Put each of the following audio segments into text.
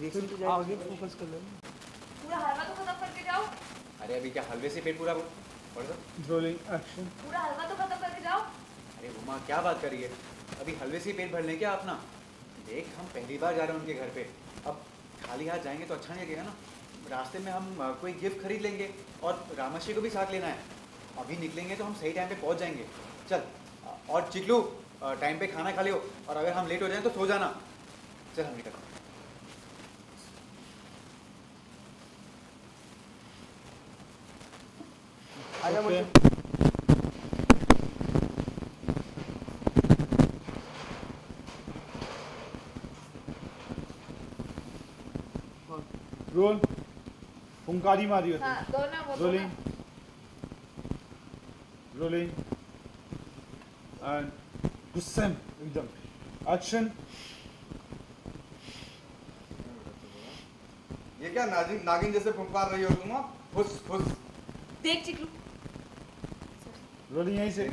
Reaction आगे focus कर पूरा हलवा तो खत्म करके जाओ। अरे अभी क्या हलवे से पेट पूरा पड़ गया? रोलिंग एक्शन पूरा हलवा तो खत्म करके जाओ। अरे उमा क्या बात कर रही है? अभी हलवे से पेट भर लें क्या अपना? देख हम पहली बार जा रहे हैं उनके घर पे। अब खाली हाथ जाएँगे तो अच्छा नहीं लगेगा ना? रास्ते में हम कोई गिफ्ट खरीद लेंगे और रामाशी को भी साथ लेना है। अभी निकलेंगे तो हम सही टाइम पे पहुँच जाएँगे। चल और चिकलू टाइम पे खाना खा लियो। और अगर हम लेट हो जाएँ तो सो जाना। चल हम निकल रोल फुंकारी मारी होती। हाँ रोलिंग रोलिंग एंड गुस्से एकदम। एक्शन ये क्या नागिन नागिन जैसे फुंकार रही हो तुम फुस फुस। देख चिकलू। रोलिंग यहीं से। हो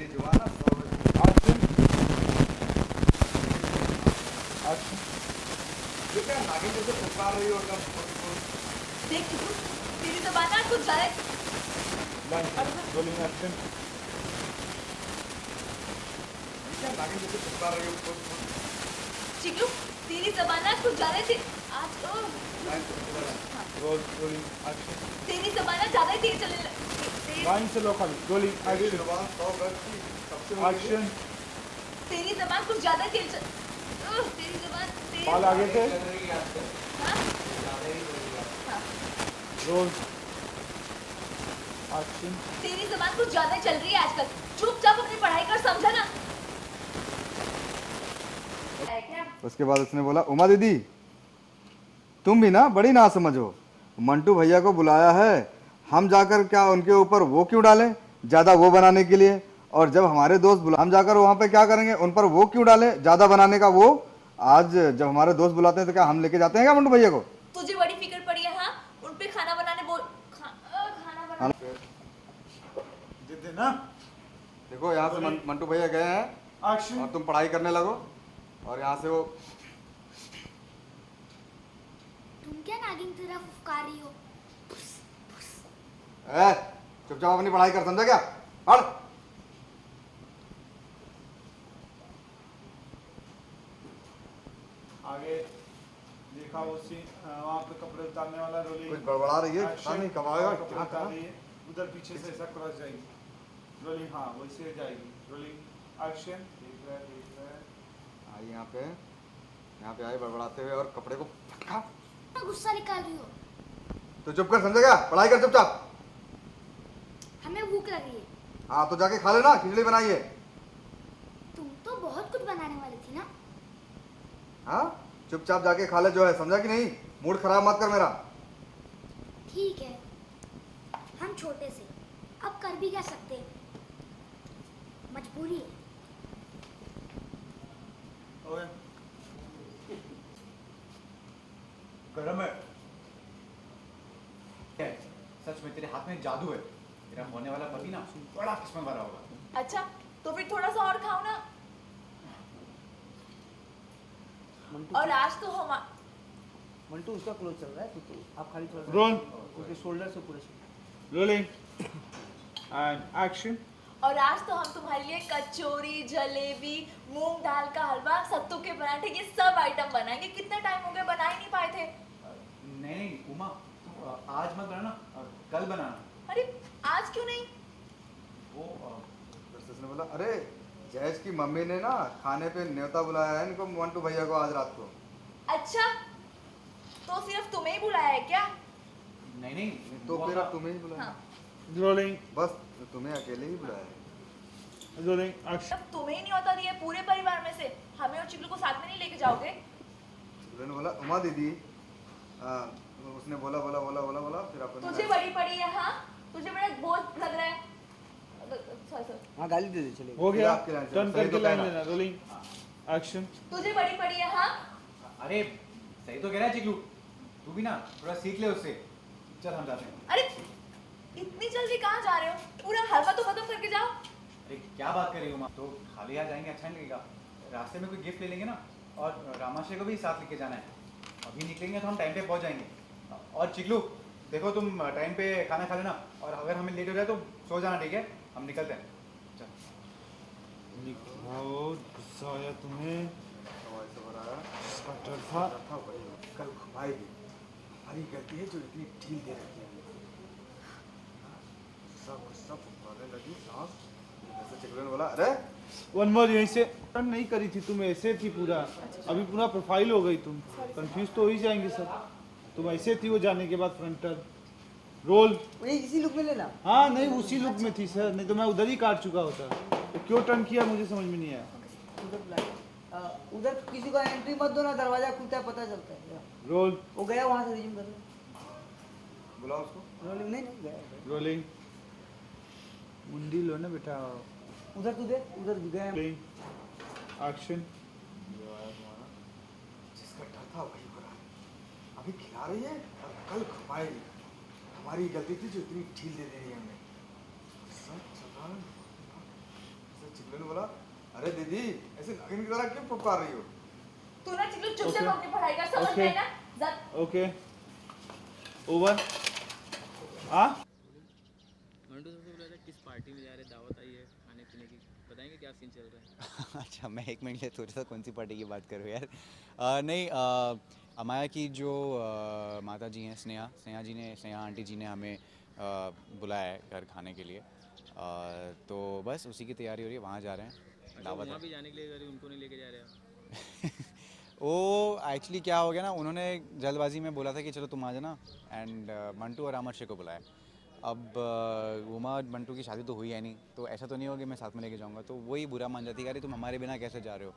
देख तेरी जबान ना कुछ ज़्यादा लाइन रोलिंग एक्शन हो। चिकलू तेरी जबान ना कुछ ज़्यादा थी आज तो। रोल रोलिंग एक्शन तेरी जबान ज़्यादा तेज चलने लगी लाइन से लो खाली रोलिंग एक्शन एक्शन तेरी जबान कुछ ज़्यादा तेज चल तेरी जबान तेज बाल आगे थे। रोल एक्शन तेरी जबान कुछ ज़्यादा चल रही है आजकल। चुपचाप अपनी पढ़ाई कर समझा ना। उसके बाद उसने बोला उमा दीदी तुम भी ना बड़ी ना समझो मंटू भैया को बुलाया है। हम जाकर क्या उनके ऊपर वो क्यों डालें? ज़्यादा वो बनाने के लिए? और जब हमारे दोस्त बुला हम जाकर वहाँ पे क्या करेंगे? उन पर वो क्यों डालें? ज़्यादा बनाने का वो? आज जब हमारे दोस्त बुलाते हैं तो क्या हम लेके जाते हैं क्या मंटू भैया को? तुझे बड़ी फ़िक्र पड़ी है हाँ। उन पे खाना बनाने बोल खा, खाना बनाने ना देखो यहाँ से मंटू भैया गए हैं। और तुम पढ़ाई करने लगो। और यहाँ से वो तुम क्या नागिन की तरफ़ फुफकार रही हो? चुपचाप अपनी पढ़ाई कर समझा क्या? पढ़। आगे देखा वहाँ पे कपड़े उतारने वाला रोलिंग कुछ गड़बड़ा रही है? नहीं क्या है। उधर पीछे से ऐसा क्रॉस जाएगी। रोलिंग हाँ वैसे जाएगी। रोलिंग एक्शन देख रहा है देख रहा है। आई यहाँ पे यहाँ पे आई बड़बड़ाते हुए और कपड़े को गुस्सा निकाल रही हो। तो चुप कर समझेगा पढ़ाई कर चुपचाप। हमें भूख लग रही है। हाँ तो जाके खा लेना खिचड़ी बनाइए। तुम तो बहुत कुछ बनाने वाली थी ना। हाँ? चुपचाप जाके खा ले जो है। समझा कि नहीं? मूड खराब मत कर मेरा। ठीक है। हम छोटे से। अब कर भी क्या सकते मजबूरी है। गरम है। है, सच में तेरे हाथ में जादू है। तेरा होने वाला पति ना बड़ा किस्मत वाला होगा। अच्छा तो फिर थोड़ा सा और खाओ ना। और आज तो हम मंटू उसका क्लोज चल रहा है तो, तो। आप खाली थोड़ा रोल। उसके शोल्डर से पूरे रोलिंग एंड एक्शन और आज तो हम तुम्हारे लिए कचौरी जलेबी मूंग दाल का हलवा सत्तू के पराठे ये सब आइटम बनाएँगे। कितना टाइम हो गया बना ही नहीं पाए थे। नहीं नहीं उमा तू, आज मत बनाना कल बनाना। अरे आज क्यों नहीं? वो उसने बोला अरे जयेश की मम्मी ने ना खाने पे न्योता बुलाया है इनको मंटू भैया को आज रात को. अच्छा तो सिर्फ़ तुम्हें ही बुलाया है क्या? नहीं नहीं तो फिर अब तुम्हें ही बुलाया। हाँ। रोलिंग बस तुम्हें अकेले ही बुलाया है। रोलिंग अब तुम्हें ही नहीं होता दिया पूरे परिवार में से। हमें और चिकलू को साथ में नहीं लेके जाओगे? उसने बोला उमा दीदी आ, उसने बोला बोला बोला बोला बोला फिर अपन तुझे बड़ी पड़ी है हाँ? तुझे बड़ा बोझ लग रहा है। सॉरी सॉरी हाँ गाली दे दे चलेगा हो गया। टर्न करके तो लाइन लेना रोलिंग एक्शन तुझे बड़ी पड़ी है हाँ? अरे सही तो कह रहा है चिकलू। तू भी ना थोड़ा सीख ले उससे। चल हम जाते हैं। अरे इतनी जल्दी कहाँ जा रहे हो? पूरा हलवा तो खत्म करके जाओ। अरे क्या बात कर रही हो माँ? तो खाली हाथ जाएँगे अच्छा नहीं लगेगा। रास्ते में कोई गिफ्ट ले लेंगे ना? और रामाशय को भी साथ लेके जाना है। अभी निकलेंगे तो हम टाइम पे पहुँच जाएँगे। और चिकलू देखो तुम टाइम पे खाना खा लेना और अगर हमें लेट हो जाए तो सो जाना ठीक है? हम निकलते हैं। चल। गुस्सा आया तुम्हें। था। भाई हमारी गलती है जो इतनी ढील दे रखी है। सब सब लगी सांस बोला अरे! वन मोर यहीं से टर्न नहीं करी थी तुम ऐसे थी पूरा। अभी पूरा प्रोफ़ाइल हो गई तुम। कंफ्यूज तो हो ही जाएँगे सब। तुम ऐसे थी वो जाने के बाद फ्रंट टर्न रोल इसी लुक में लेना। हाँ नहीं उसी लुक में थी सर नहीं तो मैं उधर ही काट चुका होता। तो क्यों टर्न किया मुझे समझ में नहीं आया। उधर किसी को एंट्री मत दो ना दरवाज़ा खुलता है पता चलता है। रोल वो गया वहाँ से रिज्यूम कर बुलाओ उसको। रोलिंग नहीं गया रोलिंग मुंडी लो ना बेटा। उधर तू दे उधर गया। एक्शन ये आया तुम्हारा जिसका डर था वही अभी खिला रही है और कल घुमाएगी हमारी गलती थी जो इतनी ढील दे दे रही है हमें सब चला ऐसे चिकलन बोला अरे दीदी ऐसे नागिन की तरह क्यों पुकार रही हो? तू ना चिकलू चुपचाप. अपनी पढ़ाई कर समझ Okay. में ना? जा। ओके। ओवर। हाँ मंटू सबसे बोला था किस पार्टी में जा रहे दावत आई है खाने पीने की। बताएँगे क्या सीन चल रहा है? अच्छा मैं एक मिनट लिए सोच रहा कौन सी पार्टी की बात कर रहे हो यार? अ, नहीं अ, अमाया की जो अ, माता जी हैं स्नेहा स्नेहा जी ने स्नेहा आंटी जी ने हमें अ, बुलाया है घर खाने के लिए। अ, तो बस उसी की तैयारी हो रही है वहाँ जा रहे हैं। अच्छा दावत भी जाने के लिए उनको नहीं लेके जा रहे वो एक्चुअली क्या हो गया ना उन्होंने जल्दबाजी में बोला था कि चलो तुम आ जाना एंड मंटू और अमर शेख को बुलाया। अब उमा और मंटू की शादी तो हुई है नहीं तो ऐसा तो नहीं होगा कि मैं साथ में लेके जाऊँगा। तो वही बुरा मान जाती है अरे तुम हमारे बिना कैसे जा रहे हो?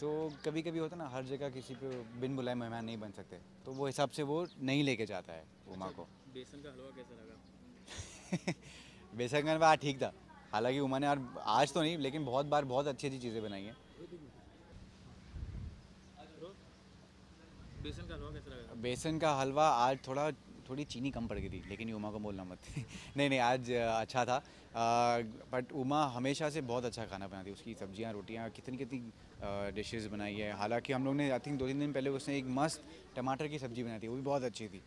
तो कभी कभी होता है ना हर जगह किसी पे बिन बुलाए मेहमान नहीं बन सकते। तो वो हिसाब से वो नहीं लेके जाता है उमा को। बेसन का हलवा कैसा लगा? बेशक मैंने कहा ठीक था। हालाँकि उमा ने यार आज तो नहीं लेकिन बहुत बार बहुत अच्छी अच्छी चीज़ें बनाई हैं। बेसन का हलवा कैसा लगा? बेसन का हलवा आज थोड़ा थोड़ी चीनी कम पड़ गई थी लेकिन उमा को बोलना मत। नहीं नहीं आज अच्छा था। बट उमा हमेशा से बहुत अच्छा खाना बनाती उसकी सब्ज़ियाँ रोटियाँ कितनी कितनी डिशेस बनाई है। हालाँकि हम लोग ने आई थिंक दो तीन दिन पहले उसने एक मस्त टमाटर की सब्ज़ी बनाई थी वो भी बहुत अच्छी थी।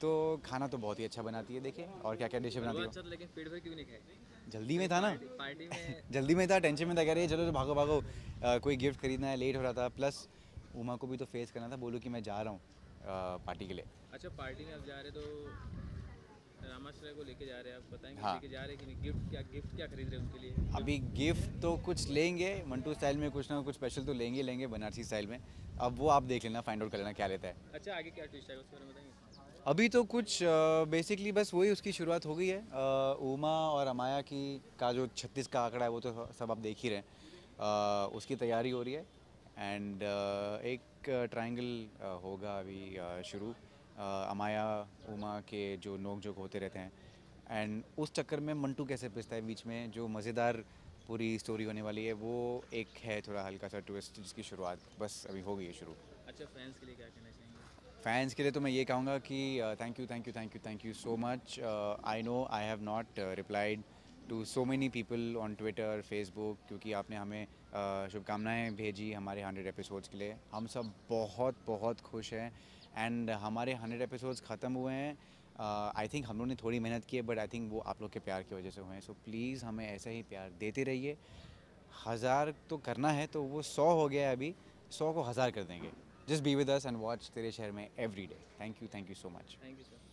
तो खाना तो बहुत ही अच्छा बनाती है देखिए और क्या क्या डिशें बनाती है? लेकिन पेट भर क्यों नहीं जल्दी में था ना? पार्टी में। जल्दी में था टेंशन में था कह रही चलो तो भागो भागो कोई गिफ्ट खरीदना है लेट हो रहा था प्लस उमा को भी तो फेस करना था बोलो कि मैं जा रहा हूँ पार्टी के लिए. अच्छा पार्टी में आप जा रहे तो रामाश्रय को लेके जा रहे हैं आप बताएँगे हाँ। लेके जा रहे हैं कि नहीं? गिफ्ट क्या गिफ्ट क्या खरीद रहे हैं उसके लिए? अभी गिफ्ट तो कुछ लेंगे मंटू स्टाइल में कुछ ना कुछ स्पेशल तो लेंगे लेंगे बनारसी स्टाइल में। अब वो आप देख लेना फाइंड आउट कर लेना क्या लेता है। अच्छा आगे क्या ट्विस्ट आएगा उसके बारे में बताएँगे? अभी तो कुछ बेसिकली बस वही उसकी शुरुआत हो गई है। उमा और अमाया की का जो छत्तीस का आंकड़ा है वो तो सब आप देख ही रहे हैं। उसकी तैयारी हो रही है। एंड एक ट्रायंगल होगा अभी शुरू। अमाया उमा के जो नोक जोक होते रहते हैं। एंड उस चक्कर में मंटू कैसे पिसता है बीच में जो मज़ेदार पूरी स्टोरी होने वाली है वो एक है थोड़ा हल्का सा ट्विस्ट जिसकी शुरुआत बस अभी हो गई है शुरू। अच्छा फैंस के लिए क्या कहना चाहेंगे? फैंस के लिए तो मैं ये कहूँगा कि thank you thank you thank you thank you so much I know I have not replied to so many people on Twitter Facebook क्योंकि आपने हमें uh, शुभकामनाएँ भेजी हमारे हंड्रेड एपिसोड्स के लिए। हम सब बहुत बहुत खुश हैं। एंड हमारे हंड्रेड एपिसोड्स ख़त्म हुए हैं। आई थिंक हम लोग ने थोड़ी मेहनत की है बट आई थिंक वो आप लोग के प्यार की वजह से हुए हैं। सो प्लीज़ हमें ऐसा ही प्यार देते रहिए। हज़ार तो करना है तो वो सौ हो गया है अभी। सौ को हज़ार कर देंगे। Just be with us and watch तेरे शहर में every day thank you thank you so much thank you sir